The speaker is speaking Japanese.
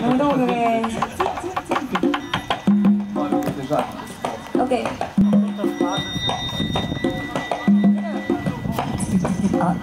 Non, non, mais... Déjà. Ok. Ah.